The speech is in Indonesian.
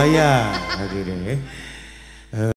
Kebaya hadirin